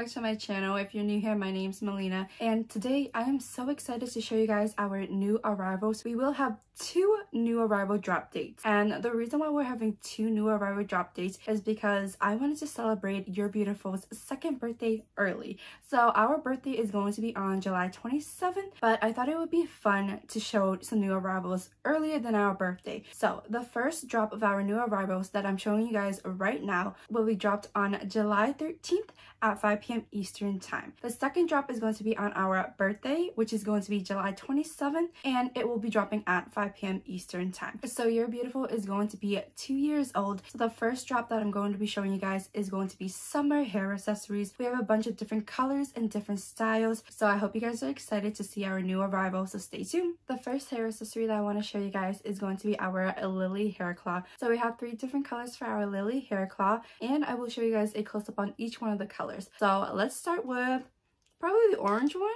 back to my channel. If you're new here, my name's Malina and today I am so excited to show you guys our new arrivals. We will have two new arrival drop dates and the reason why we're having two new arrival drop dates is because I wanted to celebrate You're Beautifull's second birthday early. So our birthday is going to be on July 27th but I thought it would be fun to show some new arrivals earlier than our birthday. So the first drop of our new arrivals that I'm showing you guys right now will be dropped on July 13th at 5 p.m. Eastern time. The second drop is going to be on our birthday, which is going to be July 27th, and it will be dropping at 5 p.m. Eastern time. So You're Beautifull is going to be two years old. So the first drop that I'm going to be showing you guys is going to be summer hair accessories. We have a bunch of different colors and different styles. So I hope you guys are excited to see our new arrival. So stay tuned. The first hair accessory that I want to show you guys is going to be our Lily hair claw. So we have three different colors for our Lily hair claw, and I will show you guys a close-up on each one of the colors. So let's start with probably the orange one.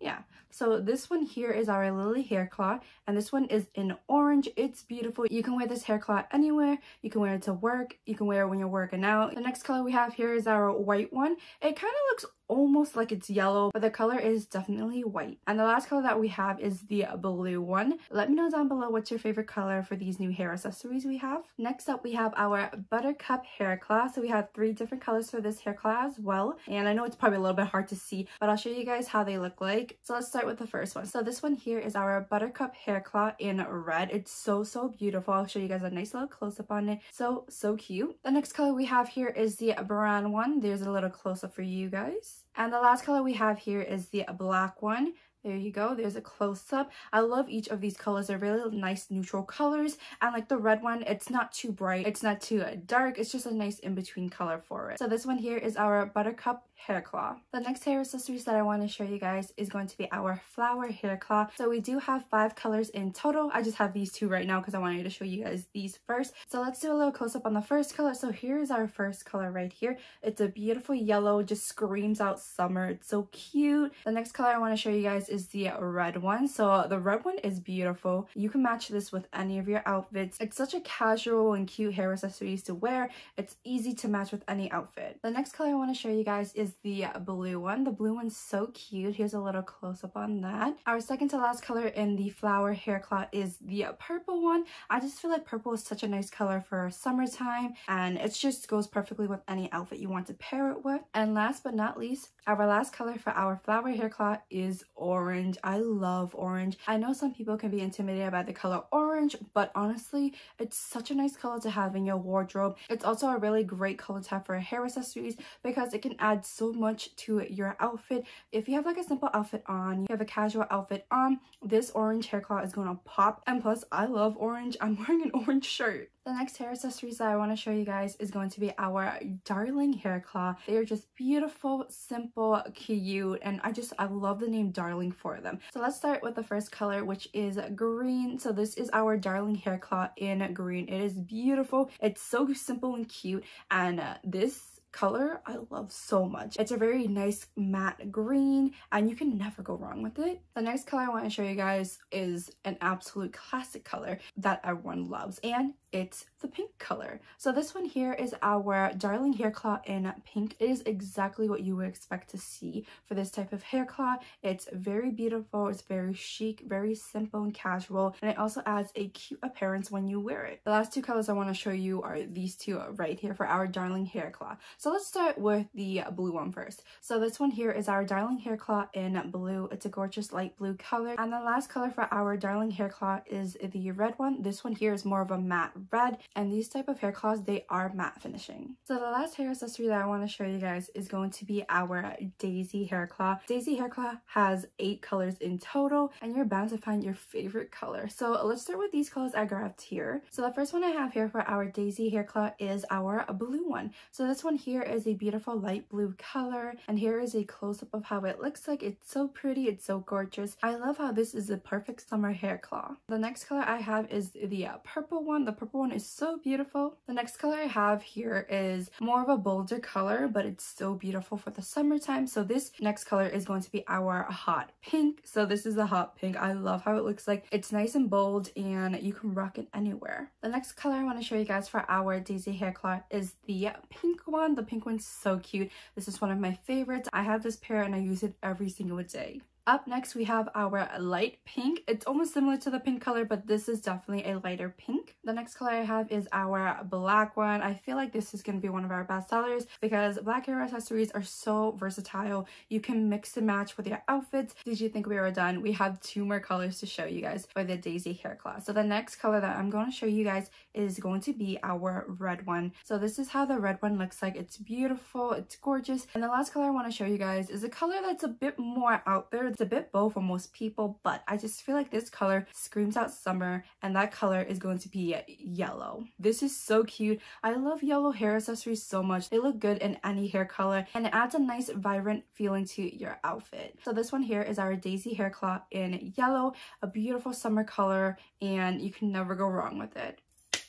Yeah, so this one here is our Lily hair claw and this one is in orange. It's beautiful. You can wear this hair claw anywhere. You can wear it to work. You can wear it when you're working out. The next color we have here is our white one. It kind of looks almost like it's yellow, but the color is definitely white. And the last color that we have is the blue one. Let me know down below what's your favorite color for these new hair accessories we have. Next up, we have our Buttercup hair claw. So we have three different colors for this hair claw as well. And I know it's probably a little bit hard to see, but I'll show you guys how they look like. So let's start with the first one. So this one here is our Buttercup hair claw in red. It's so, so beautiful. I'll show you guys a nice little close-up on it. So, so cute. The next color we have here is the brown one. There's a little close-up for you guys. And the last color we have here is the black one. There you go. There's a close-up. I love each of these colors. They're really nice neutral colors. And like the red one, it's not too bright. It's not too uh, dark. It's just a nice in-between color for it. So this one here is our Buttercup hair claw. The next hair accessories that I want to show you guys is going to be our flower hair claw. So we do have five colors in total. I just have these two right now because I wanted to show you guys these first. So let's do a little close up on the first color. So here is our first color right here. It's a beautiful yellow, just screams out summer. It's so cute. The next color I want to show you guys is the red one. So the red one is beautiful. You can match this with any of your outfits. It's such a casual and cute hair accessories to wear. It's easy to match with any outfit. The next color I want to show you guys is the blue one. The blue one's so cute. Here's a little close-up on that. Our second to last color in the flower hair claw is the purple one. I just feel like purple is such a nice color for summertime and it just goes perfectly with any outfit you want to pair it with. And last but not least, our last color for our flower hair claw is orange. I love orange. I know some people can be intimidated by the color orange, but honestly, it's such a nice color to have in your wardrobe. It's also a really great color to have for hair accessories because it can add so much to your outfit. If you have like a simple outfit on, you have a casual outfit on, this orange hair claw is going to pop. And plus, I love orange. I'm wearing an orange shirt. The next hair accessories that I want to show you guys is going to be our Darling hair claw. They are just beautiful, simple, cute, and I just, I love the name Darling for them. So let's start with the first color, which is green. So this is our Darling hair claw in green. It is beautiful. It's so simple and cute, and uh, this color I love so much. It's a very nice matte green and you can never go wrong with it. The next color I want to show you guys is an absolute classic color that everyone loves and it's the pink color. So this one here is our Darling Hair Claw in pink. It is exactly what you would expect to see for this type of hair claw. It's very beautiful, it's very chic, very simple and casual, and it also adds a cute appearance when you wear it. The last two colors I want to show you are these two right here for our Darling Hair Claw. So let's start with the blue one first. So this one here is our Darling Hair Claw in blue. It's a gorgeous light blue color. And the last color for our Darling Hair Claw is the red one. This one here is more of a matte red and these type of hair claws they are matte finishing. So the last hair accessory that i want to show you guys is going to be our daisy hair claw daisy hair claw has eight colors in total and you're bound to find your favorite color. So let's start with these colors i grabbed here. So the first one i have here for our daisy hair claw is our blue one. So this one here is a beautiful light blue color and here is a close-up of how it looks like. It's so pretty it's so gorgeous. I love how this is a perfect summer hair claw the next color i have is the uh, purple one. The purple purple one is so beautiful. The next color I have here is more of a bolder color, but it's so beautiful for the summertime. So this next color is going to be our hot pink. So this is a hot pink. I love how it looks like. It's nice and bold and you can rock it anywhere. The next color I want to show you guys for our Daisy hair cloth is the pink one. The pink one's so cute. This is one of my favorites. I have this pair and I use it every single day. Up next, we have our light pink. It's almost similar to the pink color, but this is definitely a lighter pink. The next color I have is our black one. I feel like this is going to be one of our best sellers because black hair accessories are so versatile. You can mix and match with your outfits. Did you think we were done? We have two more colors to show you guys for the Daisy hair class. So the next color that I'm going to show you guys is going to be our red one. So this is how the red one looks like. It's beautiful. It's gorgeous. And the last color I want to show you guys is a color that's a bit more out there it's a bit bold for most people, but I just feel like this color screams out summer and that color is going to be yellow. This is so cute. I love yellow hair accessories so much. They look good in any hair color and it adds a nice vibrant feeling to your outfit. So this one here is our Daisy hair cloth in yellow, a beautiful summer color and you can never go wrong with it.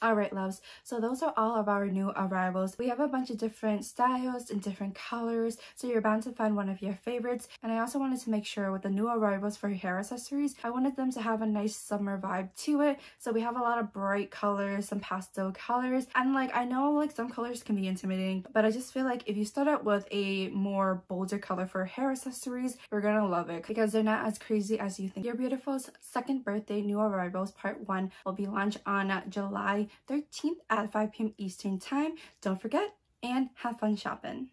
Alright loves, so those are all of our new arrivals. We have a bunch of different styles and different colors, so you're bound to find one of your favorites. And I also wanted to make sure with the new arrivals for hair accessories, I wanted them to have a nice summer vibe to it. So we have a lot of bright colors, some pastel colors, and like I know like some colors can be intimidating, but I just feel like if you start out with a more bolder color for hair accessories, you're gonna love it because they're not as crazy as you think. You're Beautifull's second birthday new arrivals part 1 will be launched on July 13th at 5 p.m. Eastern Time. Don't forget and have fun shopping.